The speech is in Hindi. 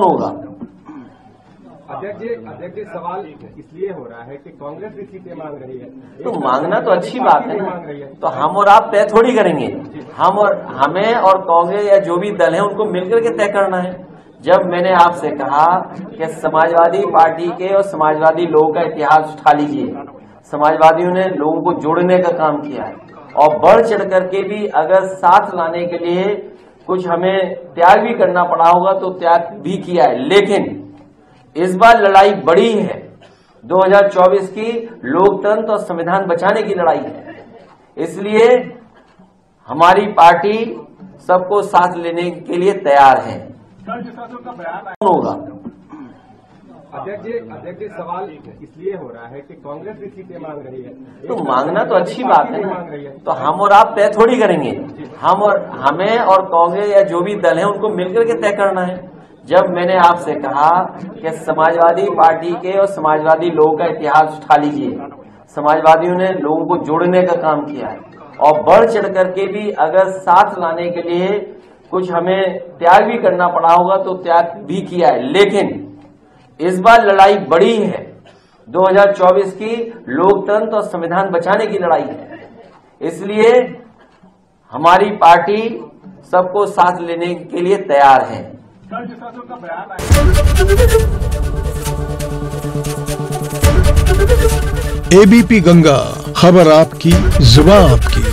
होगा। अध्यक्ष जी अध्यक्ष जी सवाल इसलिए हो रहा है कि कांग्रेस भी सीटें मांग रही है। तो मांगना तो अच्छी बात है। मांग रही है। तो हम और आप तय थोड़ी करेंगे। हम और हमें और कांग्रेस या जो भी दल है उनको मिलकर के तय करना है। जब मैंने आपसे कहा कि समाजवादी पार्टी के और समाजवादी लोगों का इतिहास उठा लीजिए। समाजवादियों ने लोगों को जोड़ने का काम किया है। और बढ़ चढ़ करके भी अगर साथ लाने के लिए कुछ हमें त्याग भी करना पड़ा होगा तो त्याग भी किया है। लेकिन इस बार लड़ाई बड़ी है। 2024 की लोकतंत्र और संविधान बचाने की लड़ाई है। इसलिए हमारी पार्टी सबको साथ लेने के लिए तैयार है। कौन होगा। अध्यक्ष जी अध्यक्ष जी सवाल इसलिए हो रहा है कि कांग्रेस भी सीटें मांग रही है। तो मांगना तो अच्छी बात है। है। तो हम और आप तय थोड़ी करेंगे। हम और हमें और कांग्रेस या जो भी दल है, उनको मिलकर के तय करना है। जब मैंने आपसे कहा कि समाजवादी पार्टी के और समाजवादी लोगों का इतिहास उठा लीजिए, समाजवादियों ने लोगों को जोड़ने का काम किया है। और बढ़ चढ़ करके भी अगर साथ लाने के लिए कुछ हमें त्याग भी करना पड़ा होगा तो त्याग भी किया है। लेकिन इस बार लड़ाई बड़ी है। 2024 की लोकतंत्र और संविधान बचाने की लड़ाई है। इसलिए हमारी पार्टी सबको साथ लेने के लिए तैयार है। एबीपी गंगा, खबर आपकी जुबा आपकी।